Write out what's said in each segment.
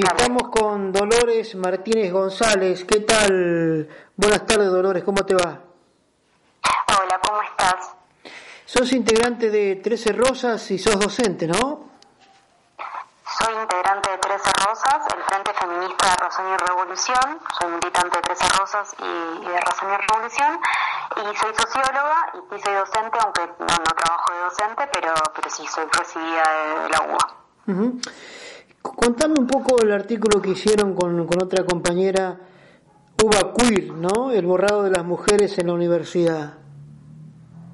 Y estamos con Dolores Martínez González. ¿Qué tal? Buenas tardes, Dolores, ¿cómo te va? Hola, ¿cómo estás? Sos integrante de Trece Rosas y sos docente, ¿no? Soy integrante de Trece Rosas, el Frente Feminista de Razón y Revolución. Soy militante de Trece Rosas y, de Razón y Revolución. Y soy socióloga y sí soy docente, aunque no, trabajo de docente, pero, pero sí soy recibida de, la UBA. Contame un poco el artículo que hicieron con, con otra compañera, UBA Queer, ¿no? El borrado de las mujeres en la universidad.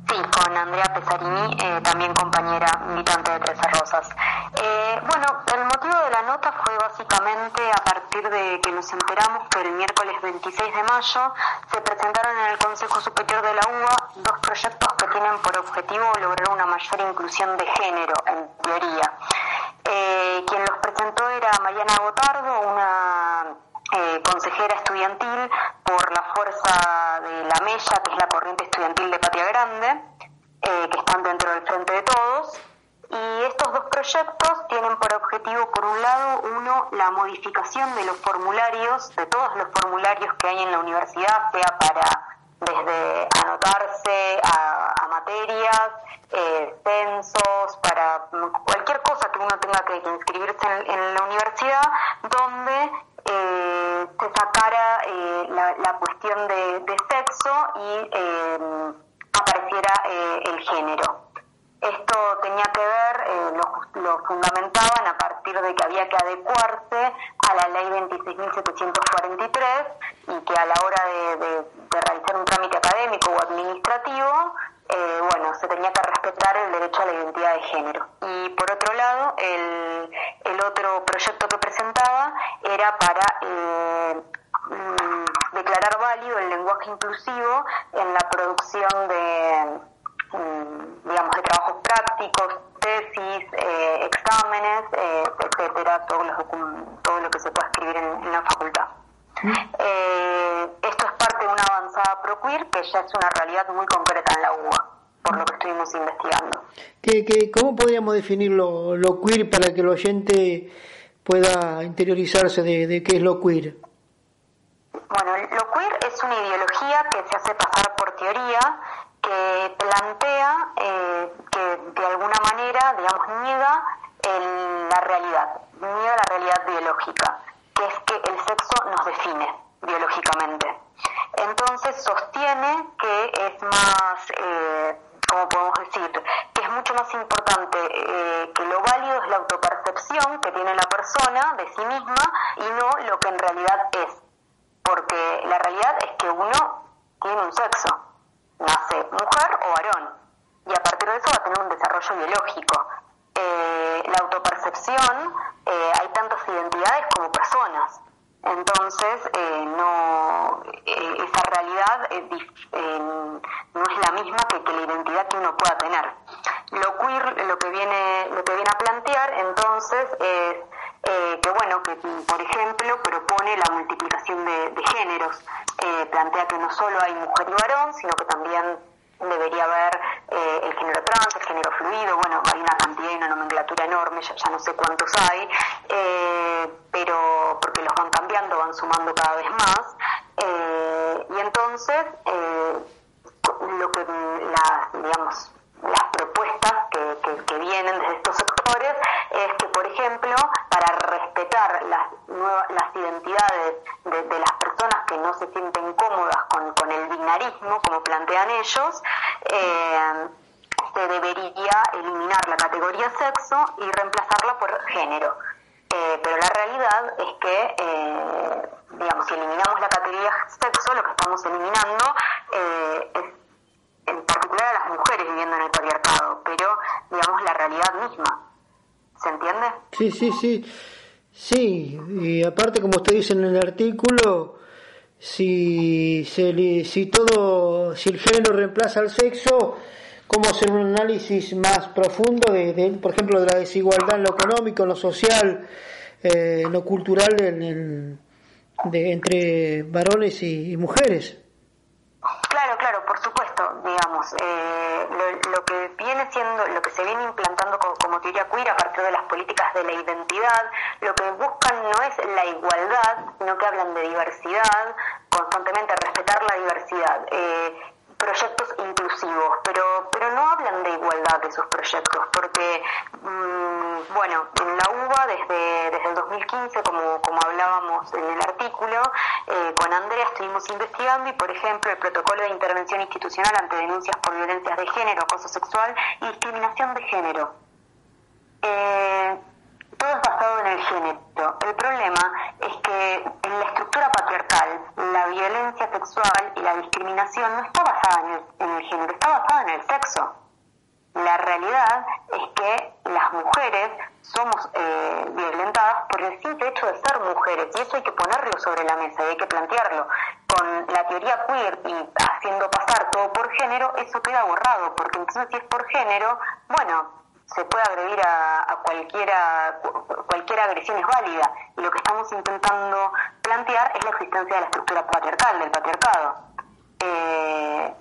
Sí, con Andrea Pesarini, eh, también compañera militante de Trece Rosas. Eh, bueno, el motivo de la nota fue básicamente a partir de que nos enteramos que el miércoles 26 de mayo se presentaron en el Consejo Superior de la UBA dos proyectos que tienen por objetivo lograr una mayor inclusión de género, en teoría. Eh, quien los era Mariana Gotardo, una eh, consejera estudiantil por la fuerza de la Mella, que es la corriente estudiantil de Patria Grande, eh, que están dentro del Frente de Todos. Y estos dos proyectos tienen por objetivo, por un lado, uno, la modificación de los formularios, de todos los formularios que hay en la universidad, sea para desde anotarse a, materias, eh, censos, para cualquier cosa que uno tenga que, inscribirse en, la universidad, donde eh, se sacara eh, la, cuestión de, sexo y eh, apareciera el género. Esto tenía que ver, lo, lo, fundamentaban a de que había que adecuarse a la ley 26.743 y que a la hora de realizar un trámite académico o administrativo, eh, bueno, se tenía que respetar el derecho a la identidad de género. Y por otro lado, el, otro proyecto que presentaba era para eh, mm, declarar válido el lenguaje inclusivo en la producción de, mm, digamos, de trabajos prácticos, tesis, eh, exámenes, etcétera, todo, todo lo que se pueda escribir en, la facultad. esto es parte de una avanzada ProQueer que ya es una realidad muy concreta en la UBA por lo que estuvimos investigando. ¿Qué, qué, cómo podríamos definir lo, queer para que el oyente pueda interiorizarse de, qué es lo queer? Bueno, lo queer es una ideología que se hace pasar por teoría, que plantea eh, que de alguna manera, digamos, niega la realidad, niega la realidad biológica, que es que el sexo nos define biológicamente. Entonces sostiene que es más eh, como podemos decir, que es mucho más importante eh, que lo válido es la autopercepción que tiene la persona de sí misma y no lo que en realidad es. Porque la realidad es que uno tiene un sexo, nace mujer o varón, y a partir de eso va a tener un desarrollo biológico. Eh, la autopercepción, eh, hay tantas identidades como personas. Entonces, eh, no, eh, esa realidad eh, no es la misma que, la identidad que uno pueda tener. Lo queer lo que viene, lo que viene a plantear entonces es que, bueno, que por ejemplo propone la multiplicación de, géneros. plantea que no solo hay mujer y varón, sino que también debería haber eh, el género trans, el género fluido, bueno, hay una cantidad y una nomenclatura enorme, ya, no sé cuántos hay, eh, pero porque los van cambiando, van sumando cada vez más, eh, y entonces lo que las, digamos, las propuestas que, que, vienen desde estos sectores es que, por ejemplo, para respetar las, las identidades de, las personas que no se sienten cómodas con, con el binarismo, como plantean ellos, eh, se debería eliminar la categoría sexo y reemplazarla por género. Eh, pero la realidad es que, eh, digamos, si eliminamos la categoría sexo, lo que estamos eliminando es en particular a las mujeres viviendo en el patriarcado, pero digamos la realidad misma. ¿Se entiende? Sí, sí, sí. Sí, y aparte como usted dice en el artículo, si, se, si todo, si el género reemplaza al sexo, ¿cómo hacer un análisis más profundo de, por ejemplo, de la desigualdad en lo económico, en lo social, eh, en lo cultural en, de, entre varones y mujeres? Claro, claro, por supuesto, digamos, eh, lo, que viene siendo, lo que se viene implantando como, teoría queer a partir de las políticas de la identidad, lo que buscan no es la igualdad, sino que hablan de diversidad, constantemente respetar la diversidad. Eh, proyectos inclusivos, pero, pero no hablan de igualdad de sus proyectos, porque, mm, bueno, en la UBA desde, desde el 2015, como, como hablábamos en el artículo, eh, con Andrea estuvimos investigando y, por ejemplo, el protocolo de intervención institucional ante denuncias por violencias de género, acoso sexual y discriminación de género. Eh, todo es basado en el género. El problema es que en la estructura patriarcal violencia sexual y la discriminación no está basada en el, género, está basada en el sexo. La realidad es que las mujeres somos eh, violentadas por el simple hecho de ser mujeres y eso hay que ponerlo sobre la mesa y hay que plantearlo. Con la teoría queer y haciendo pasar todo por género, eso queda borrado, porque entonces si es por género, bueno, se puede agredir a, cualquiera, cualquier agresión es válida. Y lo que estamos intentando plantear es la existencia de la estructura patriarcal, del patriarcado. Eh,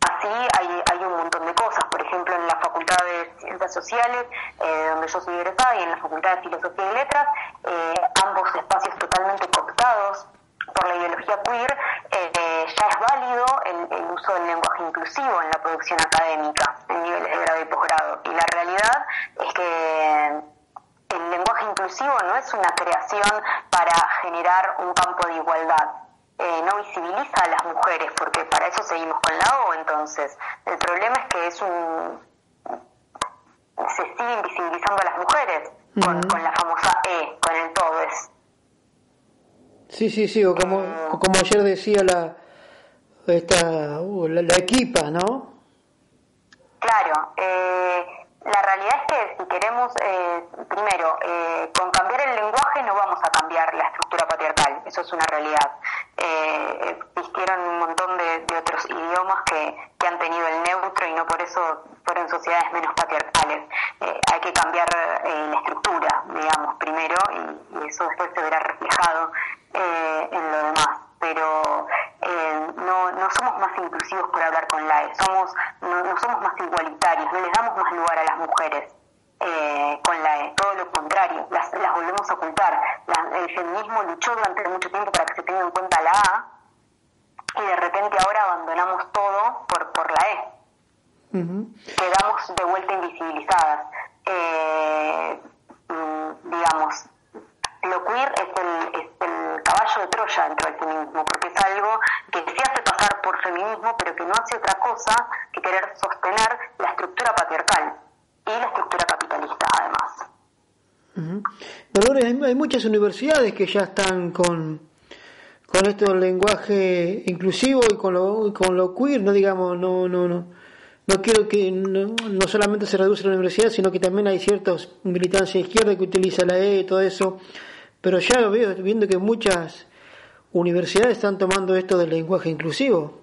así hay, hay un montón de cosas, por ejemplo en la Facultad de Ciencias Sociales, eh, donde yo soy egresada, y en la Facultad de Filosofía y Letras, eh, ambos espacios totalmente cooptados por la ideología queer, eh, ya es válido el, uso del lenguaje inclusivo en la producción académica, grado y posgrado. Y la realidad es que el lenguaje inclusivo no es una creación para generar un campo de igualdad. Eh, no visibiliza a las mujeres, porque para eso seguimos con la O entonces. El problema es que es un se sigue invisibilizando a las mujeres con, con la famosa E, con el todo es Sí, sí, sí, o como, como ayer decía la, esta, uh, la, equipa, ¿no? Claro, eh, la realidad es eh, primero, eh, con cambiar el lenguaje no vamos a cambiar la estructura patriarcal, eso es una realidad. existieron un montón de, otros idiomas que, que, han tenido el neutro y no por eso fueron sociedades menos patriarcales. hay que cambiar la estructura, digamos, primero, y, eso después se verá reflejado eh, en lo demás, pero eh, no, no somos más inclusivos por hablar con la E, somos, no, somos más igualitarios, no les damos más lugar a las mujeres. Eh, con la E, todo lo contrario, las, las volvemos a ocultar. el feminismo luchó durante mucho tiempo para que se tenga en cuenta la A y de repente ahora abandonamos todo por, por la E. Quedamos de vuelta invisibilizadas. Mm, digamos, lo queer es el, es el caballo de Troya dentro del feminismo, porque es algo que se hace pasar por feminismo, pero que no hace otra cosa que querer sostener la estructura patriarcal y la estructura capitalista, además. Dolores, hay, muchas universidades que ya están con, con esto del lenguaje inclusivo y con lo, con lo queer, no digamos, no, no, no. No quiero que no, solamente se reduce la universidad, sino que también hay ciertos militancia izquierda que utiliza la E y todo eso pero ya veo, viendo que muchas universidades están tomando esto del lenguaje inclusivo.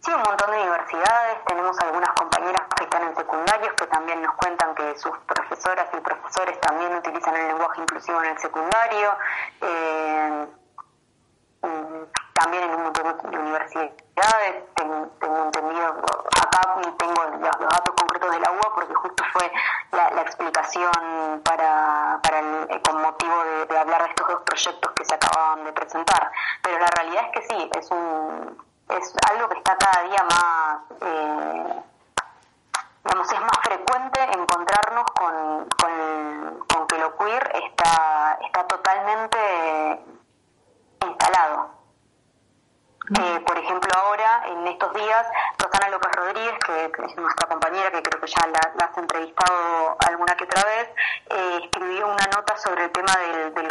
Sí, un montón de universidades, tenemos algunas compañeras que están en secundarios que también nos cuentan que sus profesoras y profesores también utilizan el lenguaje inclusivo en el secundario. Eh, mm, también en un montón de universidades, tengo, entendido, acá tengo los, datos concretos de la UA porque justo fue la, explicación para, para el, con motivo de, hablar de estos dos proyectos que se acababan de presentar. Pero la realidad es que sí, es un es algo que está cada día más, eh, digamos, es más frecuente encontrarnos con, con, con que lo queer está, está totalmente instalado. Eh, por ejemplo, ahora, en estos días, López Rodríguez, que, es nuestra compañera, que creo que ya la, has entrevistado alguna que otra vez, eh, escribió una nota sobre el tema del, del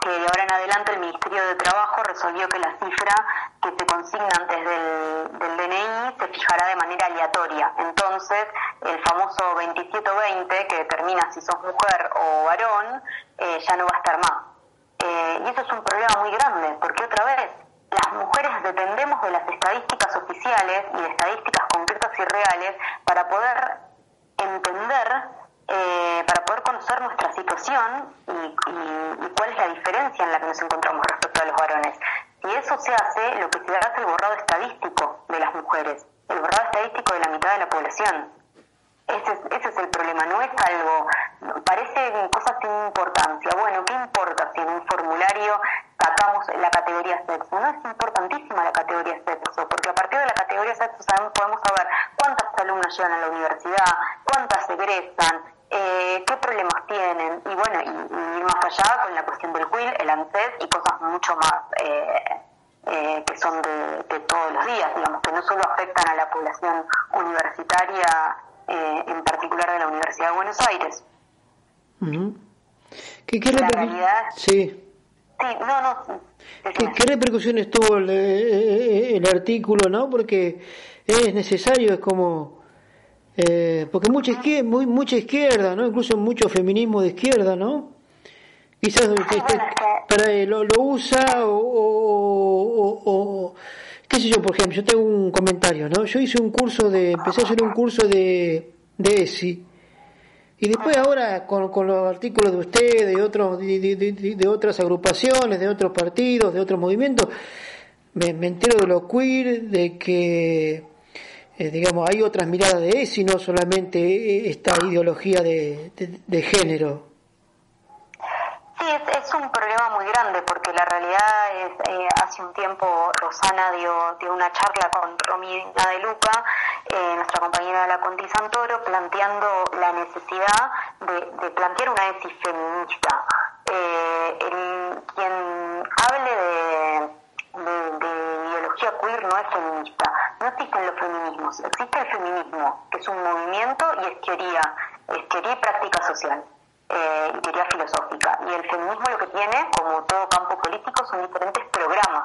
que de ahora en adelante el Ministerio de Trabajo resolvió que la cifra que se consigna antes del, DNI se fijará de manera aleatoria. Entonces, el famoso 2720, que determina si sos mujer o varón, eh, ya no va a estar más. y eso es un problema muy grande, porque otra vez, las mujeres dependemos de las estadísticas y estadísticas concretas y reales para poder entender, eh, para poder conocer nuestra situación y, cuál es la diferencia en la que nos encontramos respecto a los varones. Si eso se hace, lo que se hace es el borrado estadístico de las mujeres, el borrado estadístico de la mitad de la población. Ese es, ese es el problema, no es algo, parece cosas sin importancia. Bueno, ¿qué importa si en un formulario sacamos la categoría sexo? No es importantísima la categoría sexo, porque a partir de la categoría sexo podemos saber llegan a la universidad, cuántas egresan, eh, qué problemas tienen, y bueno, y, ir más allá con la cuestión del quil, el ANSES y cosas mucho más... Eh, eh, que son de, de, todos los días, digamos, que no solo afectan a la población universitaria eh, en particular de la Universidad de Buenos Aires. ¿Qué, qué realidad... Sí. Sí, no, no. ¿Qué, repercusiones tuvo el, eh, el, artículo, no? Porque es necesario, es como... Eh, porque mucha izquierda, muy, mucha izquierda, ¿no? Incluso mucho feminismo de izquierda, ¿no? Quizás para, lo, lo, usa o, o, o qué sé yo, por ejemplo, yo tengo un comentario, ¿no? Yo hice un curso de, empecé a hacer un curso de, de ESI, y después ahora con, con los artículos de usted, de, otros, de, de, otras agrupaciones, de otros partidos, de otros movimientos, me, me entero de lo queer, de que, eh, digamos, hay otras miradas de ESI, no solamente esta ideología de, de género. Sí, es, un problema muy grande porque la realidad es, eh, hace un tiempo Rosana dio, dio una charla con Romina de Luca, eh, nuestra compañera de la Conti Santoro, planteando la necesidad de, plantear una ESI feminista. Eh, quien hable de, ideología queer no es feminista. No existen los feminismos. Existe el feminismo, que es un movimiento y es teoría, es teoría y práctica social eh, y teoría filosófica. Y el feminismo lo que tiene, como todo campo político, son diferentes programas.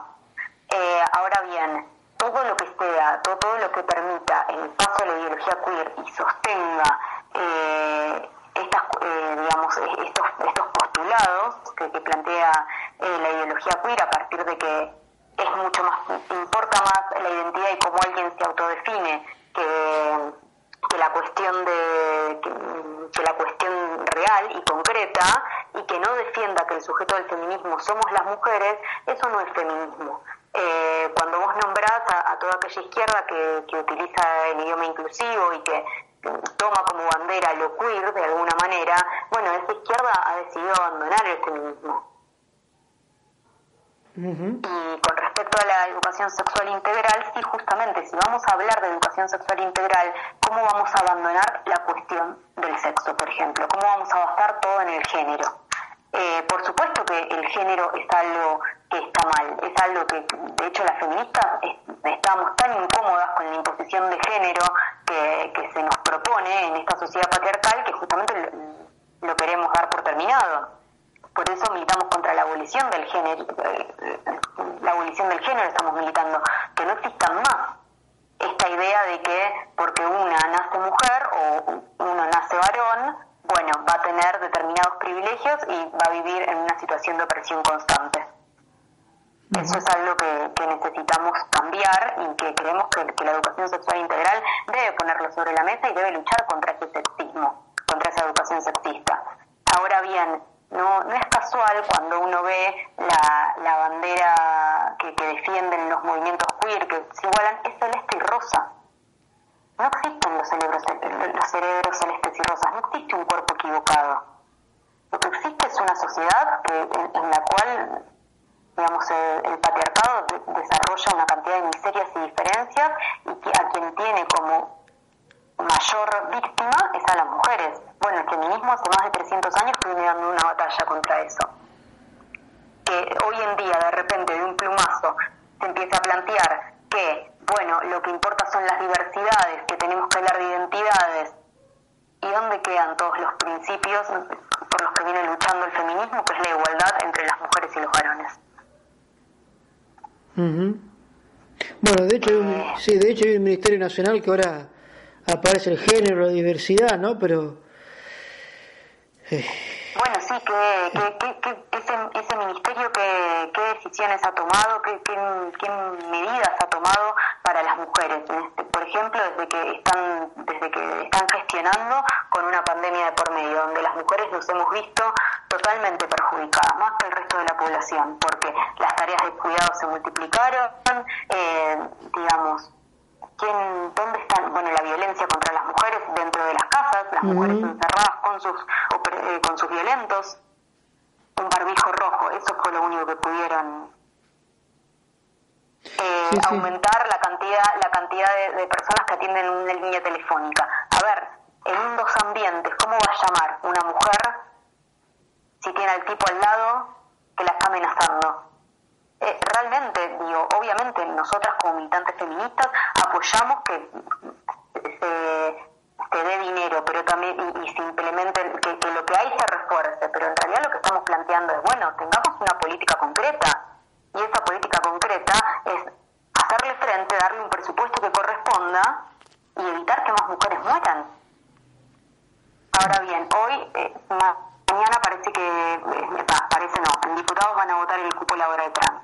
Eh, ahora bien, todo lo que sea, todo, todo, lo que permita el paso de la ideología queer y sostenga eh, estas, eh, digamos, estos, estos postulados que, que plantea eh, la ideología queer a partir de que es mucho más, importa más la identidad y cómo alguien se autodefine que que la cuestión de que, la cuestión real y concreta y que no defienda que el sujeto del feminismo somos las mujeres eso no es feminismo. Eh, cuando vos nombrás a, toda aquella izquierda que, que, utiliza el idioma inclusivo y que toma como bandera lo queer de alguna manera bueno esa izquierda ha decidido abandonar el feminismo y con respecto a la educación sexual integral, sí, justamente, si vamos a hablar de educación sexual integral, ¿cómo vamos a abandonar la cuestión del sexo, por ejemplo? ¿Cómo vamos a bastar todo en el género? Eh, por supuesto que el género es algo que está mal, es algo que, de hecho, las feministas estamos tan incómodas con la imposición de género que, se nos propone en esta sociedad patriarcal que justamente lo queremos dar por terminado por eso militamos contra la abolición del género, la abolición del género estamos militando, que no existan más esta idea de que porque una nace mujer o uno nace varón, bueno, va a tener determinados privilegios y va a vivir en una situación de opresión constante. Eso es algo que, necesitamos cambiar y que creemos que, que, la educación sexual integral debe ponerlo sobre la mesa y debe luchar contra ese sexismo, contra esa educación sexista. Ahora bien, no, no es casual cuando uno ve la, la bandera que, defienden los movimientos queer, que se igualan, es celeste y rosa. No existen los cerebros, los cerebros celestes y rosas, no existe un cuerpo equivocado. Lo que existe es una sociedad que, en, la cual digamos, el, patriarcado desarrolla una cantidad de miserias y que a quien tiene como mayor víctima es a las mujeres. Bueno, el feminismo hace más de 300 años viene dando una batalla contra eso. Que hoy en día, de repente, de un plumazo, se empieza a plantear que, bueno, lo que importa son las diversidades, que tenemos que hablar de identidades. ¿Y dónde quedan todos los principios por los que viene luchando el feminismo, que es la igualdad entre las mujeres y los varones? Bueno, de hecho, eh. sí, de hecho hay un Ministerio Nacional que ahora aparece el género, la diversidad, ¿no? Pero... Bueno, sí, que, ese, ese, ministerio qué, qué decisiones ha tomado, qué, qué, medidas ha tomado para las mujeres. Este, por ejemplo, desde que están desde que están gestionando con una pandemia de por medio, donde las mujeres nos hemos visto totalmente perjudicadas, más que el resto de la población, porque las tareas de cuidado se multiplicaron, eh, digamos, quién, dónde están, bueno, la violencia contra las mujeres dentro de las casas, las mujeres encerradas con sus, eh, con sus violentos, un barbijo rojo, eso fue lo único que pudieron eh, aumentar la cantidad la cantidad de, personas que atienden una línea telefónica. A ver, en dos ambientes, ¿cómo va a llamar una mujer si tiene al tipo al lado que la está amenazando? Eh, realmente, digo, obviamente nosotras como militantes feministas apoyamos que se, dé dinero, pero también y, simplemente que, que lo que hay se refuerce, pero en realidad lo que estamos planteando es, bueno, tengamos una política concreta y esa política concreta es hacerle frente, darle un presupuesto que corresponda y evitar que más mujeres mueran. Ahora bien, hoy, eh, mañana parece que, eh, parece no, los diputados van a votar el cupo laboral trans.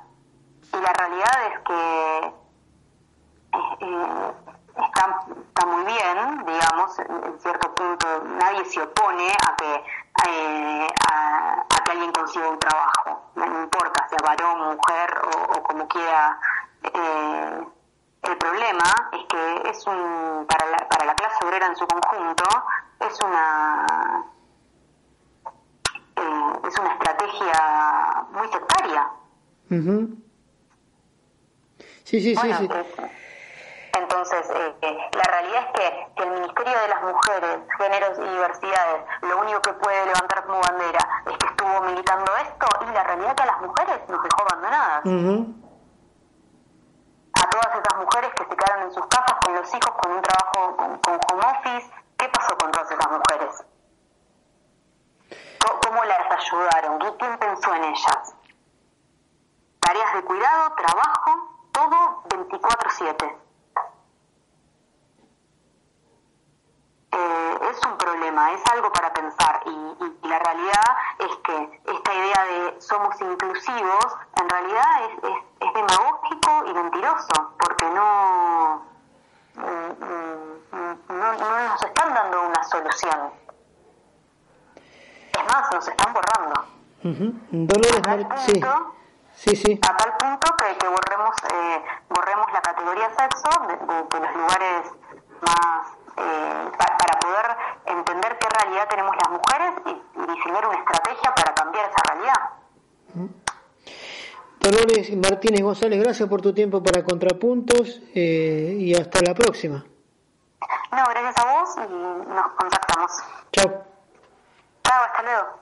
Y la realidad es que eh, está, está muy bien, digamos, en cierto punto nadie se opone a que eh, a, que alguien consiga un trabajo, no importa sea varón, mujer o, como quiera. Eh, el problema es que es un para la, para la clase obrera en su conjunto es una eh, es una estrategia muy sectaria. Sí, sí, sí, sí. Entonces, eh, eh, la realidad es que, el Ministerio de las Mujeres, Géneros y Diversidades lo único que puede levantar como bandera es que estuvo militando esto y la realidad es que a las mujeres nos dejó abandonadas. A todas esas mujeres que se quedaron en sus casas con los hijos, con un trabajo con, home office, ¿qué pasó con todas esas mujeres? ¿Cómo las ayudaron? ¿Quién pensó en ellas? Tareas de cuidado, trabajo, todo 24/7. Eh, es es algo para pensar y, la realidad es que esta idea de somos inclusivos en realidad es, es, demagógico y mentiroso porque no, no, nos están dando una solución. Es más, nos están borrando. a, tal punto, sí. Sí, a tal punto que, que borremos, eh, borremos la categoría sexo de, de los lugares más eh, para, poder entender qué realidad tenemos las mujeres y, diseñar una estrategia para cambiar esa realidad. Dolores Martínez González, gracias por tu tiempo para Contrapuntos eh, y hasta la próxima. No, gracias a vos y nos contactamos. Chao. Chao, hasta luego.